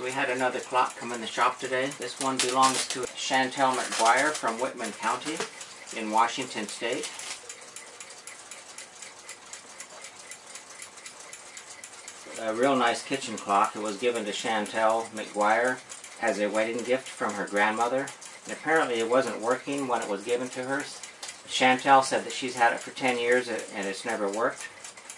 So we had another clock come in the shop today. This one belongs to Shantyl McGuire from Whitman County in Washington State. A real nice kitchen clock. It was given to Shantyl McGuire as a wedding gift from her grandmother. And apparently it wasn't working when it was given to her. Shantyl said that she's had it for 10 years and it's never worked.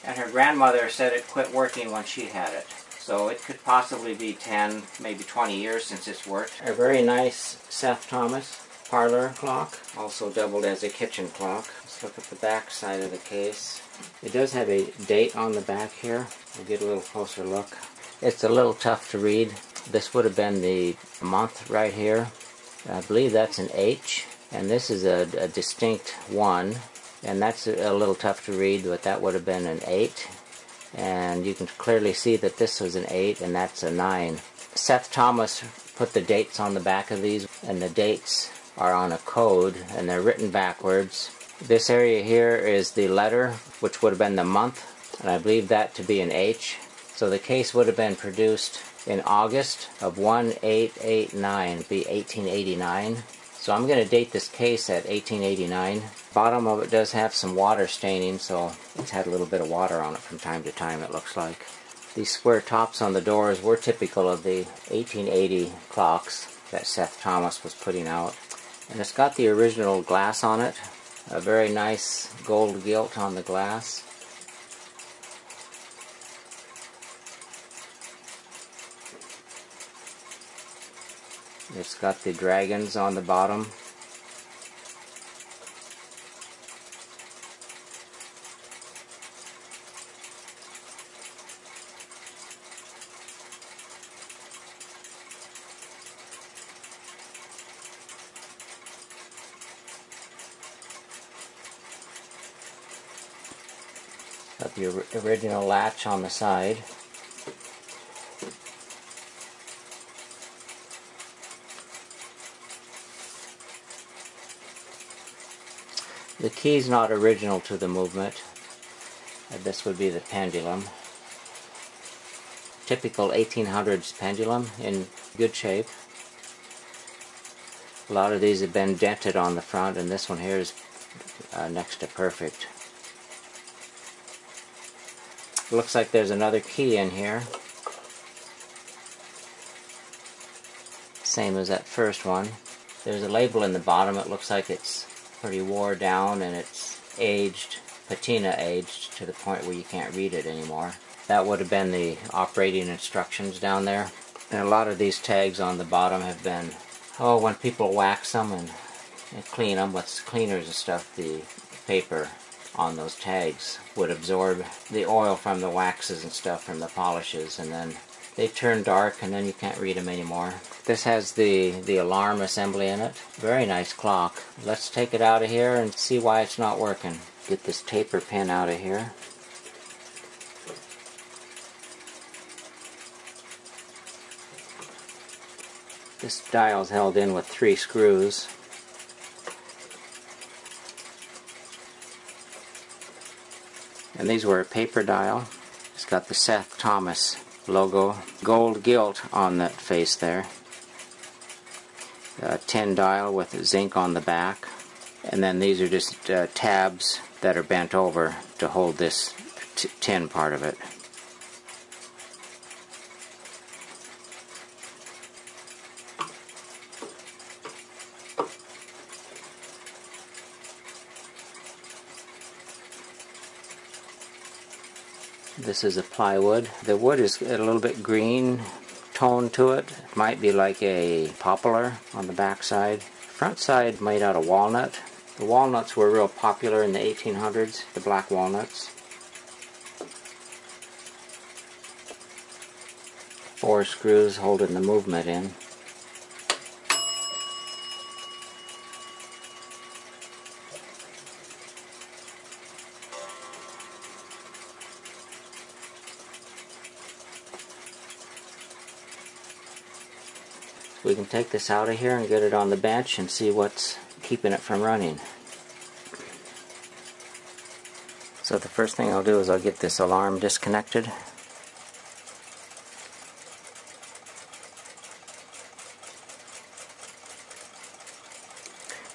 And her grandmother said it quit working when she had it. So it could possibly be 10, maybe 20 years since it's worked. A very nice Seth Thomas parlor clock, also doubled as a kitchen clock. Let's look at the back side of the case. It does have a date on the back here. We'll get a little closer look. It's a little tough to read. This would have been the month right here. I believe that's an H, and this is a, a distinct 1, and that's a, a little tough to read, but that would have been an 8. And you can clearly see that this was an 8 and that's a 9. Seth Thomas put the dates on the back of these, and the dates are on a code, and they're written backwards. This area here is the letter, which would have been the month, and I believe that to be an H. So the case would have been produced in August of 1889, be 1889. So I'm going to date this case at 1889. Bottom of it does have some water staining, so it's had a little bit of water on it from time to time, it looks like. These square tops on the doors were typical of the 1880 clocks that Seth Thomas was putting out. And it's got the original glass on it, a very nice gold gilt on the glass. It's got the dragons on the bottom. Got the original latch on the side. Key's not original to the movement. Uh, this would be the pendulum. Typical 1800s pendulum in good shape. A lot of these have been dented on the front and this one here is uh, next to perfect. Looks like there's another key in here. Same as that first one. There's a label in the bottom. It looks like it's pretty wore down and it's aged, patina aged, to the point where you can't read it anymore. That would have been the operating instructions down there. And a lot of these tags on the bottom have been, oh, when people wax them and, and clean them with cleaners and stuff, the paper on those tags would absorb the oil from the waxes and stuff from the polishes and then they turn dark and then you can't read them anymore. This has the, the alarm assembly in it. Very nice clock. Let's take it out of here and see why it's not working. Get this taper pin out of here. This dial is held in with three screws. And these were a paper dial. It's got the Seth Thomas logo, gold gilt on that face there. A tin dial with zinc on the back. And then these are just uh, tabs that are bent over to hold this tin part of it. This is a plywood. The wood is a little bit green tone to it. It might be like a poplar on the back side. Front side made out of walnut. The walnuts were real popular in the 1800s, the black walnuts. Four screws holding the movement in. we can take this out of here and get it on the bench and see what's keeping it from running. So the first thing I'll do is I'll get this alarm disconnected.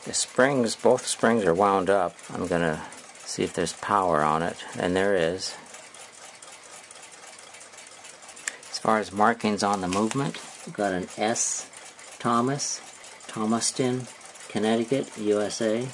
The springs, both springs are wound up. I'm going to see if there's power on it, and there is. As far as markings on the movement, we've got an S Thomas, Thomaston, Connecticut, USA.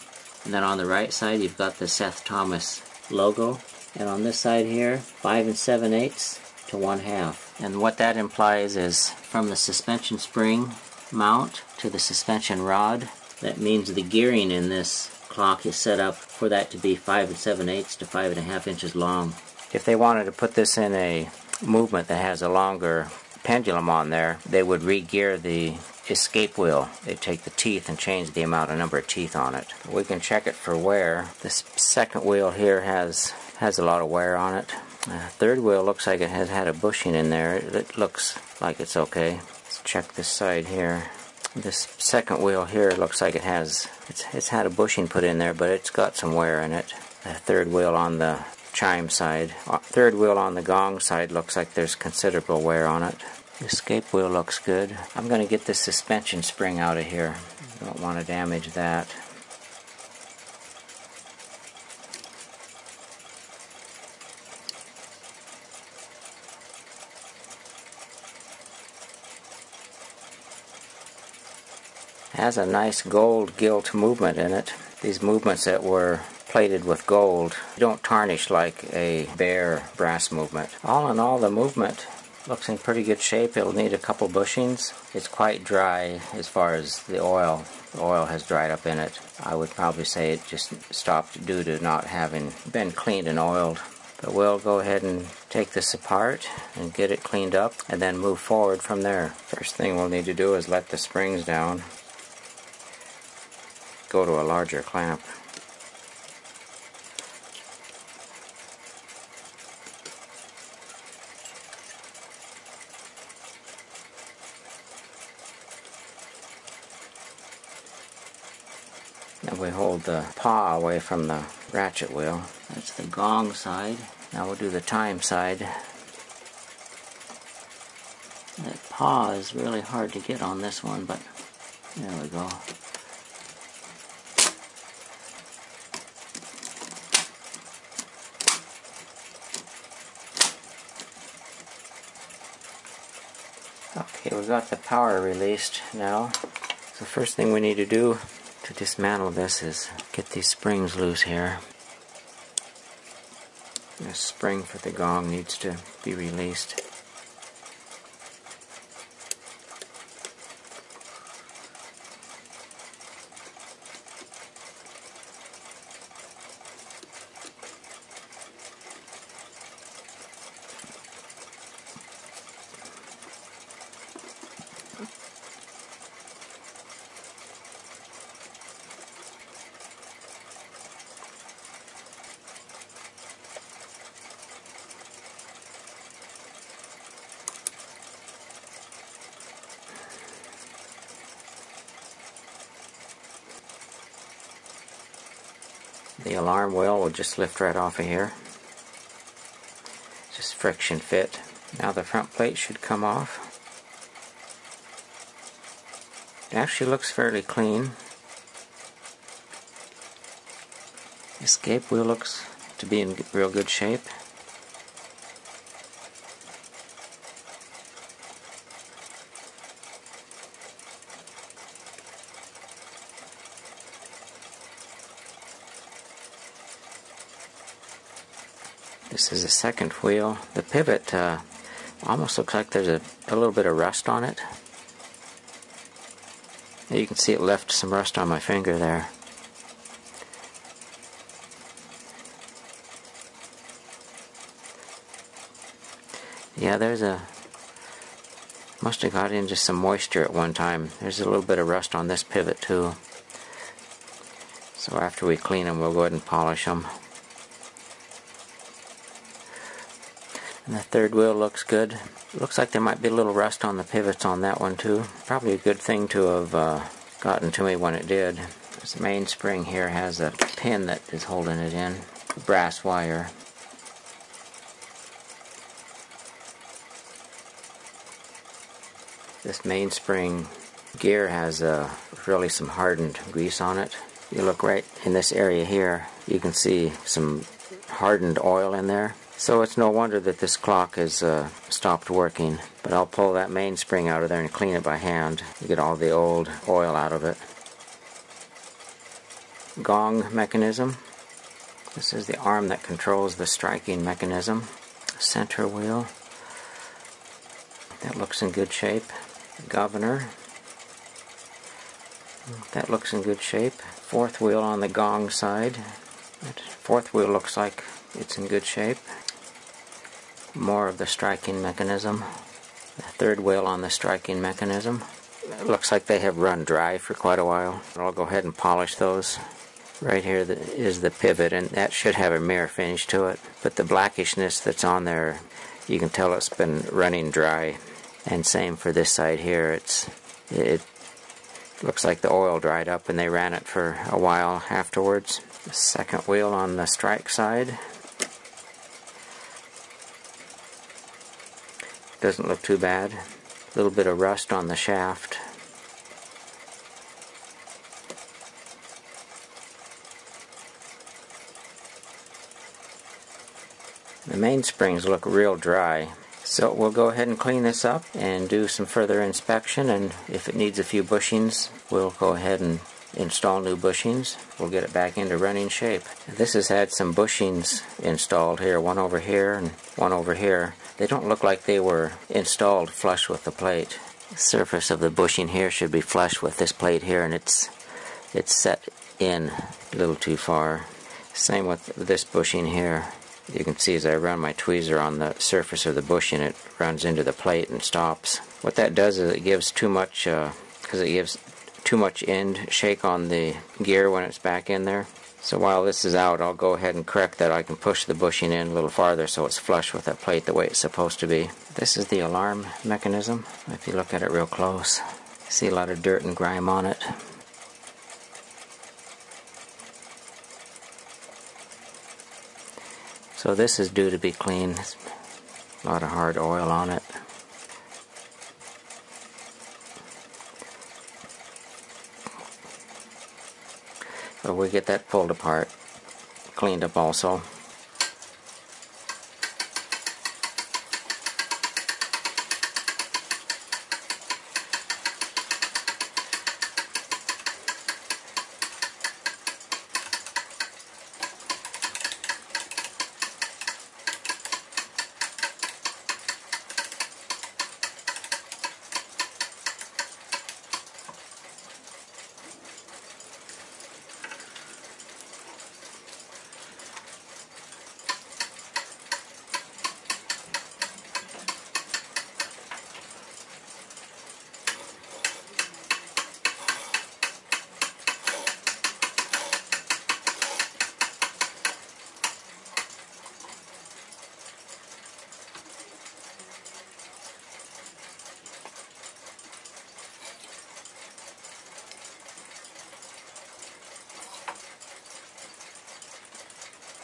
And then on the right side, you've got the Seth Thomas logo. And on this side here, 5 and 7 eighths to 1 half. And what that implies is from the suspension spring mount to the suspension rod, that means the gearing in this clock is set up for that to be 5 and 7 eighths to 5 and a half inches long. If they wanted to put this in a movement that has a longer pendulum on there, they would re-gear the escape wheel. They take the teeth and change the amount of number of teeth on it. We can check it for wear. This second wheel here has has a lot of wear on it. Uh, third wheel looks like it has had a bushing in there. It looks like it's okay. Let's check this side here. This second wheel here looks like it has it's, it's had a bushing put in there, but it's got some wear in it. The third wheel on the chime side. Uh, third wheel on the gong side looks like there's considerable wear on it. The escape wheel looks good. I'm going to get the suspension spring out of here. Don't want to damage that. has a nice gold gilt movement in it. These movements that were plated with gold don't tarnish like a bare brass movement. All in all, the movement looks in pretty good shape. It'll need a couple bushings. It's quite dry as far as the oil. The oil has dried up in it. I would probably say it just stopped due to not having been cleaned and oiled. But we'll go ahead and take this apart and get it cleaned up and then move forward from there. First thing we'll need to do is let the springs down. Go to a larger clamp. The pawl away from the ratchet wheel. That's the gong side. Now we'll do the time side. That pawl is really hard to get on this one, but there we go. Okay, we've got the power released now. So first thing we need to do to dismantle this is get these springs loose here. The spring for the gong needs to be released. The alarm wheel will just lift right off of here. Just friction fit. Now the front plate should come off. It actually looks fairly clean. Escape wheel looks to be in real good shape. This is the second wheel. The pivot uh, almost looks like there's a, a little bit of rust on it. You can see it left some rust on my finger there. Yeah, there's a must have got into some moisture at one time. There's a little bit of rust on this pivot too. So after we clean them, we'll go ahead and polish them. And the third wheel looks good. Looks like there might be a little rust on the pivots on that one too. Probably a good thing to have uh, gotten to me when it did. This main spring here has a pin that is holding it in. Brass wire. This mainspring gear has uh, really some hardened grease on it. you look right in this area here, you can see some hardened oil in there. So it's no wonder that this clock has uh, stopped working. But I'll pull that mainspring out of there and clean it by hand. Get all the old oil out of it. Gong mechanism. This is the arm that controls the striking mechanism. Center wheel. That looks in good shape. Governor. That looks in good shape. Fourth wheel on the gong side. That fourth wheel looks like it's in good shape. More of the striking mechanism. The third wheel on the striking mechanism. It looks like they have run dry for quite a while. I'll go ahead and polish those. Right here is the pivot, and that should have a mirror finish to it. But the blackishness that's on there, you can tell it's been running dry. And same for this side here. It's it looks like the oil dried up and they ran it for a while afterwards. The second wheel on the strike side. Doesn't look too bad. A little bit of rust on the shaft. The mainsprings look real dry. So we'll go ahead and clean this up and do some further inspection and if it needs a few bushings we'll go ahead and install new bushings. We'll get it back into running shape. This has had some bushings installed here, one over here and one over here. They don't look like they were installed flush with the plate. The surface of the bushing here should be flush with this plate here and it's it's set in a little too far. Same with this bushing here. You can see as I run my tweezer on the surface of the bushing, it runs into the plate and stops. What that does is it gives too much, because uh, it gives too much end shake on the gear when it's back in there. So while this is out, I'll go ahead and correct that. I can push the bushing in a little farther so it's flush with that plate the way it's supposed to be. This is the alarm mechanism. If you look at it real close, see a lot of dirt and grime on it. So this is due to be cleaned. A lot of hard oil on it. We get that pulled apart, cleaned up also.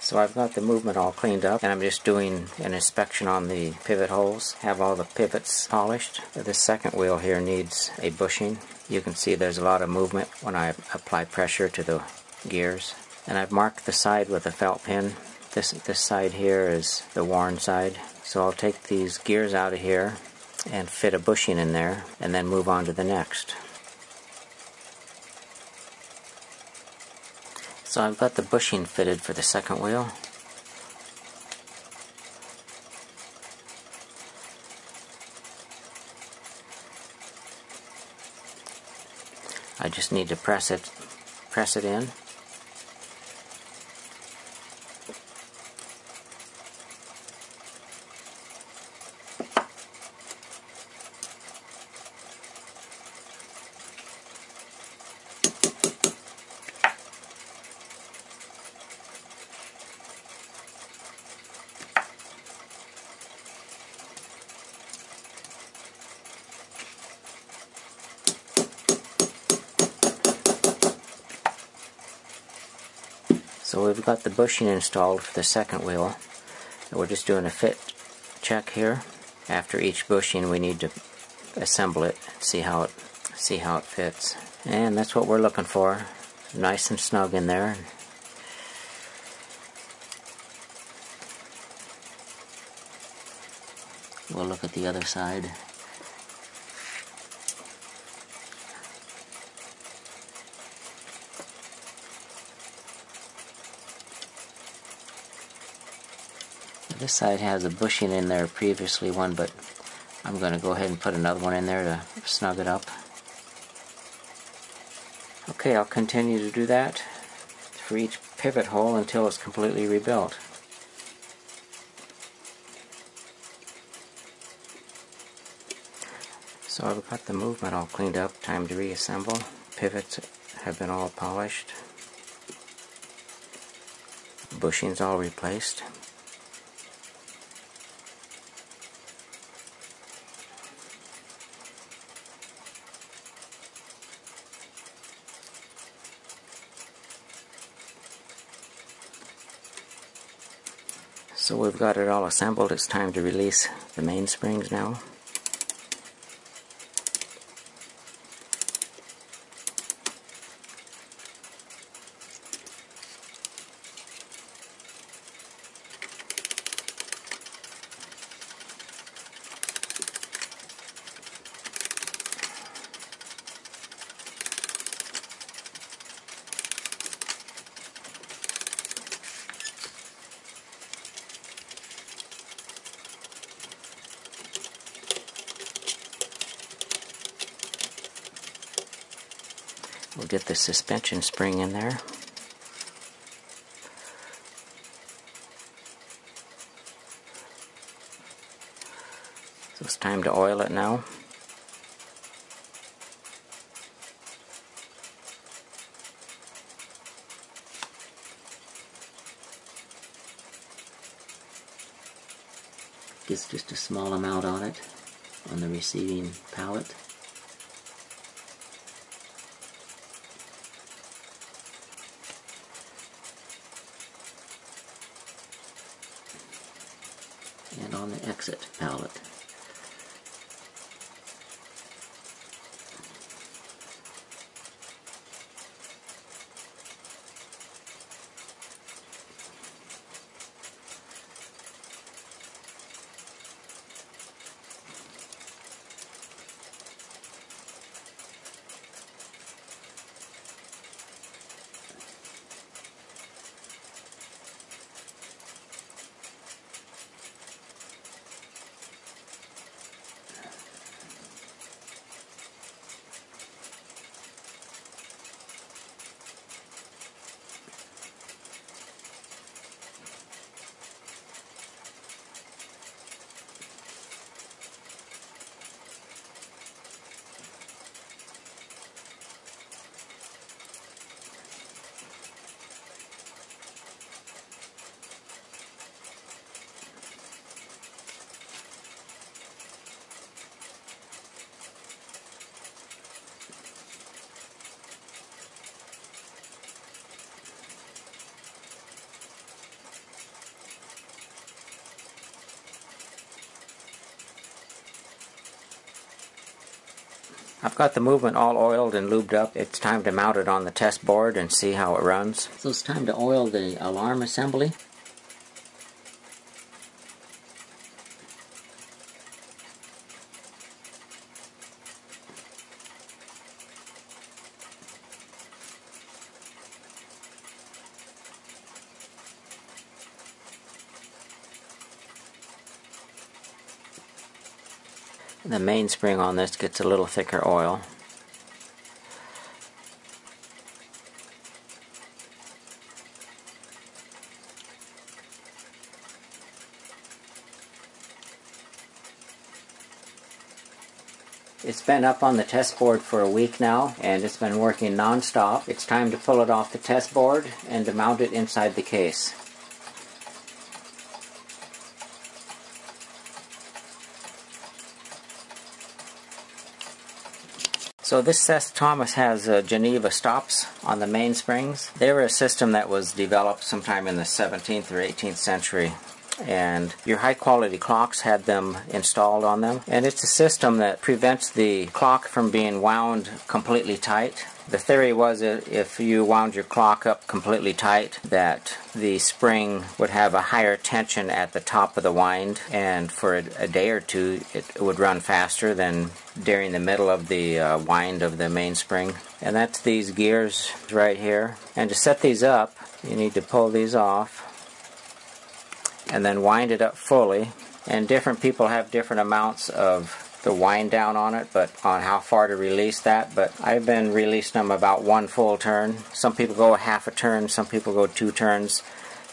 So I've got the movement all cleaned up and I'm just doing an inspection on the pivot holes. Have all the pivots polished. This second wheel here needs a bushing. You can see there's a lot of movement when I apply pressure to the gears. And I've marked the side with a felt pin. This, this side here is the worn side. So I'll take these gears out of here and fit a bushing in there and then move on to the next. So I've got the bushing fitted for the second wheel. I just need to press it press it in So we've got the bushing installed for the second wheel. We're just doing a fit check here. After each bushing we need to assemble it, see how it see how it fits. And that's what we're looking for. nice and snug in there. We'll look at the other side. This side has a bushing in there previously one, but I'm going to go ahead and put another one in there to snug it up. Okay, I'll continue to do that for each pivot hole until it's completely rebuilt. So I've got the movement all cleaned up, time to reassemble. Pivots have been all polished. Bushings all replaced. So we've got it all assembled. It's time to release the mainsprings now. Get the suspension spring in there. So it's time to oil it now. Gets just a small amount on it on the receiving pallet. and on the exit pallet. I've got the movement all oiled and lubed up. It's time to mount it on the test board and see how it runs. So it's time to oil the alarm assembly. The mainspring on this gets a little thicker oil. It's been up on the test board for a week now and it's been working non-stop. It's time to pull it off the test board and to mount it inside the case. So this Seth Thomas has uh, Geneva stops on the mainsprings. They were a system that was developed sometime in the 17th or 18th century and your high quality clocks had them installed on them and it's a system that prevents the clock from being wound completely tight The theory was that if you wound your clock up completely tight, that the spring would have a higher tension at the top of the wind, and for a, a day or two it would run faster than during the middle of the uh, wind of the mainspring. And that's these gears right here. And to set these up, you need to pull these off and then wind it up fully. And different people have different amounts of the wind down on it, but on how far to release that. But I've been releasing them about one full turn. Some people go half a turn, some people go two turns.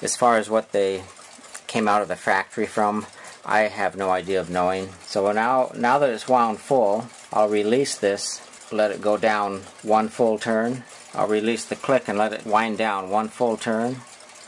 As far as what they came out of the factory from, I have no idea of knowing. So now, now that it's wound full, I'll release this, let it go down one full turn. I'll release the click and let it wind down one full turn,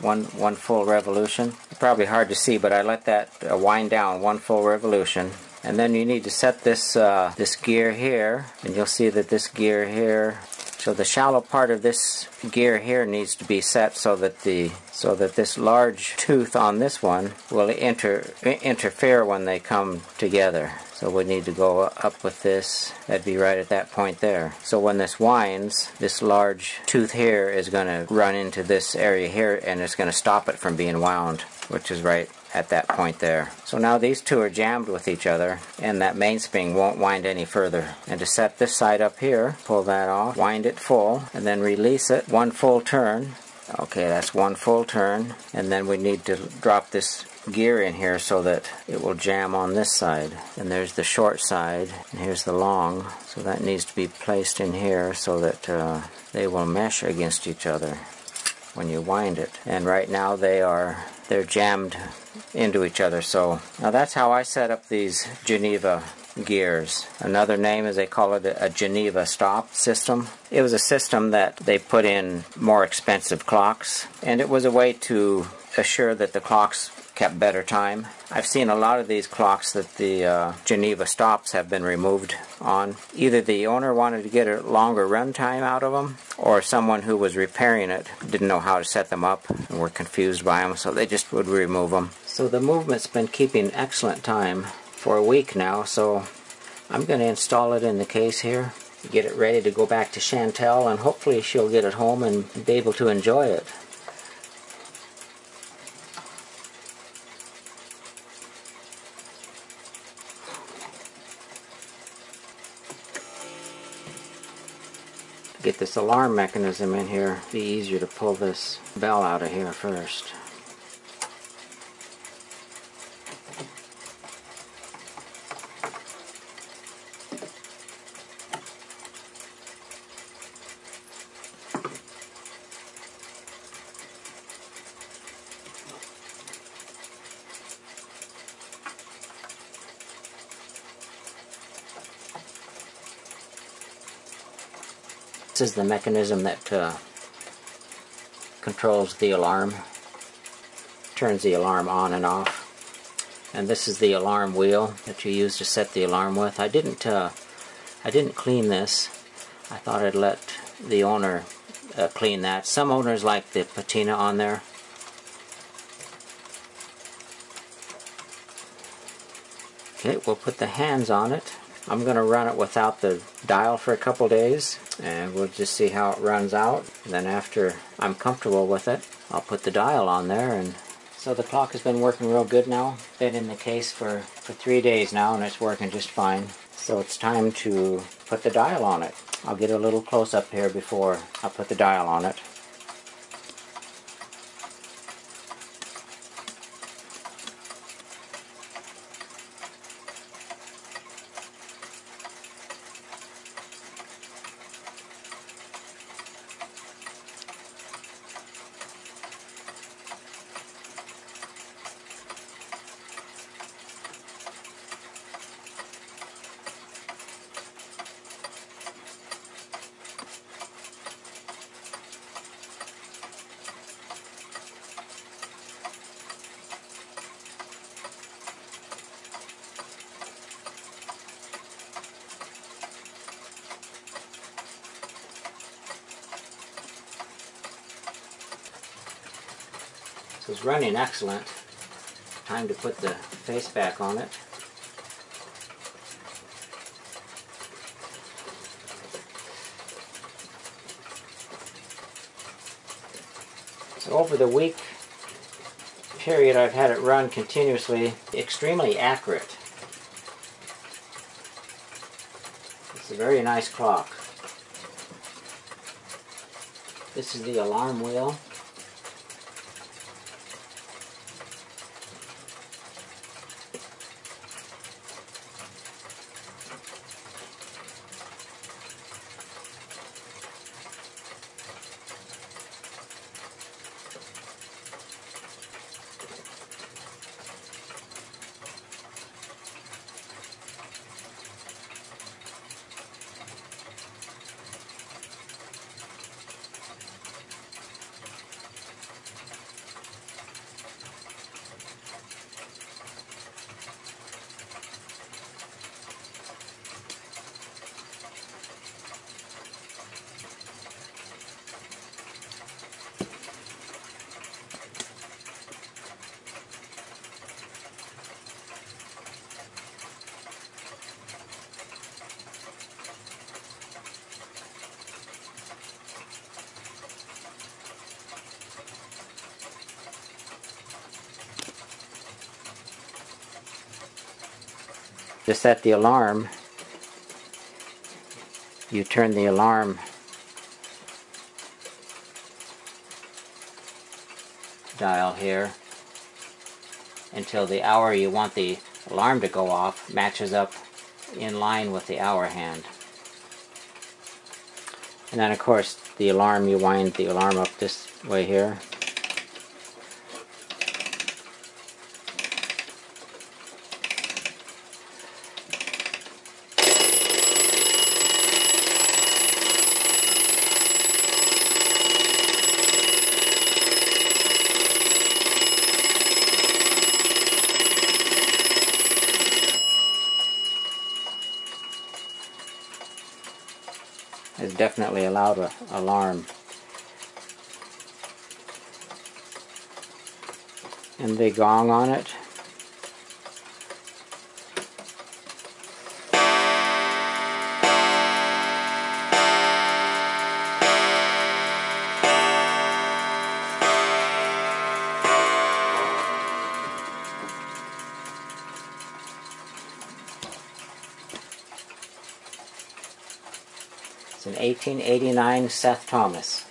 one one full revolution. Probably hard to see, but I let that uh, wind down one full revolution and then you need to set this uh, this gear here and you'll see that this gear here so the shallow part of this gear here needs to be set so that the so that this large tooth on this one will inter interfere when they come together. So we need to go up with this. That'd be right at that point there. So when this winds this large tooth here is going to run into this area here and it's going to stop it from being wound which is right at that point there. So now these two are jammed with each other and that mainspring won't wind any further. And to set this side up here, pull that off, wind it full, and then release it one full turn. Okay, that's one full turn. And then we need to drop this gear in here so that it will jam on this side. And there's the short side, and here's the long. So that needs to be placed in here so that uh, they will mesh against each other when you wind it. And right now they are they're jammed into each other. So now that's how I set up these Geneva gears. Another name is they call it a Geneva stop system. It was a system that they put in more expensive clocks and it was a way to assure that the clocks kept better time. I've seen a lot of these clocks that the uh, Geneva stops have been removed on. Either the owner wanted to get a longer run time out of them, or someone who was repairing it didn't know how to set them up and were confused by them, so they just would remove them. So the movement's been keeping excellent time for a week now, so I'm going to install it in the case here, get it ready to go back to Shantyl, and hopefully she'll get it home and be able to enjoy it. Get this alarm mechanism in here, be easier to pull this bell out of here first. Is the mechanism that uh, controls the alarm, turns the alarm on and off. And this is the alarm wheel that you use to set the alarm with. I didn't, uh, I didn't clean this. I thought I'd let the owner uh, clean that. Some owners like the patina on there. Okay, we'll put the hands on it. I'm going to run it without the dial for a couple days and we'll just see how it runs out. And then after I'm comfortable with it, I'll put the dial on there. And so the clock has been working real good now. Been in the case for, for three days now and it's working just fine. So it's time to put the dial on it. I'll get a little close up here before I put the dial on it. Is running excellent. Time to put the face back on it. So over the week period I've had it run continuously, extremely accurate. It's a very nice clock. This is the alarm wheel. To set the alarm, you turn the alarm. Dial here. Until the hour you want the alarm to go off matches up in line with the hour hand. And then of course the alarm, you wind the alarm up this way here is definitely a loud alarm. And the gong on it. It's an 1889 Seth Thomas.